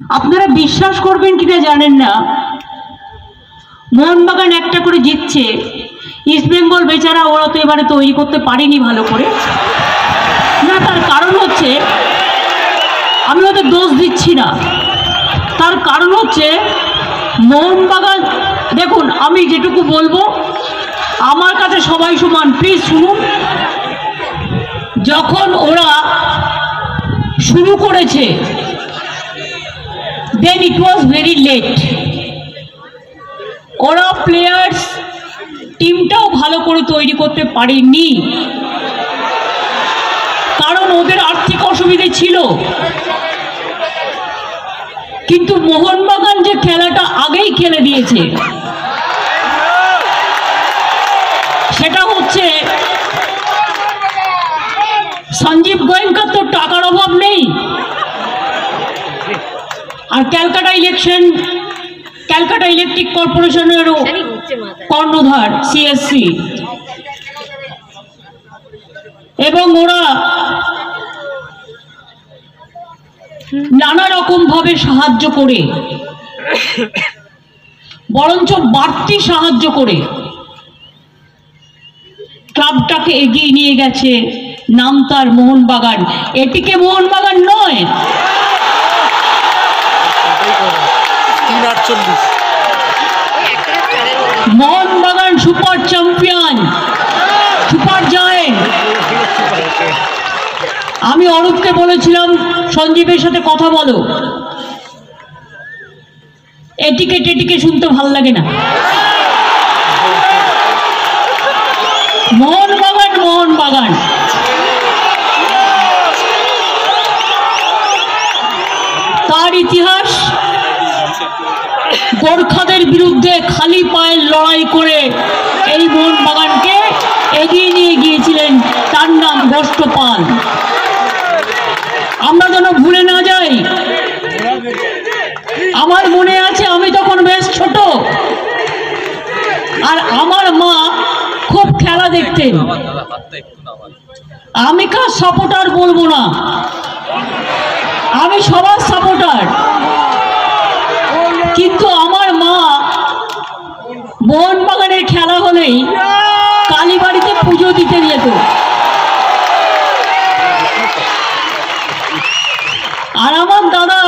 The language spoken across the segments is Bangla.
আপনারা বিশ্বাস করবেন কিনা জানেন না? মোহনবাগান একটা করে জিতছে। ইস্টবেঙ্গল বেচারা ওরা তো এবারে তৈরি করতে পারেনি ভালো করে। না, তার কারণ হচ্ছে, আমি ওদের দোষ দিচ্ছি না। তার কারণ হচ্ছে, মোহনবাগান, দেখুন, আমি যেটুকু বলব, আমার কাছে সবাই সমান। প্লিজ শুনুন। যখন ওরা শুরু করেছে then it was very late ওরা প্লেয়ার্স টিমটাও ভালো করে তৈরি করতে পারেনি কারণ ওদের আর্থিক অসুবিধে ছিল। কিন্তু মোহনবাগান যে খেলাটা আগেই খেলে দিয়েছে, সেটা হচ্ছে সঞ্জীব গোয়েঙ্কার তো টাকার অভাব নেই আর ক্যালকাটা ইলেকশন ক্যালকাটা ইলেকট্রিক কর্পোরেশনেরও কর্ণধার সিএসসি এবং ওরা নানা রকম ভাবে সাহায্য করে বরঞ্চ বাড়তি সাহায্য করে। ক্লাবটাকে এগিয়ে নিয়ে গেছে নাম তার মোহনবাগান। এটিকে মোহনবাগান নয় আটচল্লিশ Mohun Bagan super champion, super giant. আমি অরূপকে বলেছিলাম, সঞ্জীবের সাথে কথা বলো। এটিকে টেটিকে শুনতে ভালো লাগে না। মোহনবাগান মোহনবাগান। তার ইতিহাস গোর্খাদের বিরুদ্ধে খালি পায়ের লড়াই করে এই মোহনবাগানকে এগিয়ে নিয়ে গিয়েছিলেন। তার নাম গোষ্ঠপাল। আমরা যেন ভুলে না যাই, আমার মনে আছে আমি তখন বেশ ছোট, আর আমার মা খুব খেলা দেখতেন। আমি কার সাপোর্টার বলব না? আমি সবার সাপোর্টার কিন্তু হলেই কালীবাড়িতে পুজো দিতে যেত। আর আমার দাদা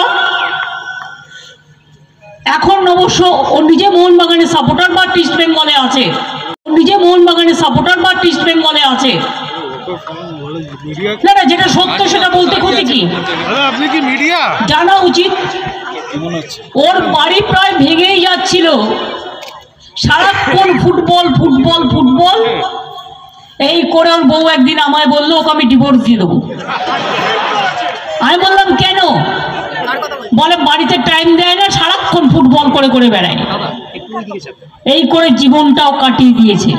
এখন অবশ্য ও নিজে মোহনবাগানের সাপোর্টার বা ইস্ট বেঙ্গলে আছে। নিজে মোহনবাগানের সাপোর্টার বা ইস্ট বেঙ্গলে আছে। না না যেটা সত্য সেটা বলতে ক্ষতি কি? আপনি কি মিডিয়া জানা উচিত। ওর বাড়ি প্রায় ভেঙেই যাচ্ছিল। সারাক্ষণ ফুটবল ফুটবল ফুটবল। এই করে ওর বউ একদিন আমায় বলল, ওকে আমি ডিভোর্স দিয়ে দেবো। আমি বললাম, কেন? বলে, বাড়িতে টাইম দেয় না, সারাক্ষণ ফুটবল করে করে বেড়ায়। এই করে জীবনটাও কাটিয়ে দিয়েছে।